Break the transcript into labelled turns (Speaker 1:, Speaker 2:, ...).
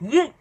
Speaker 1: 一。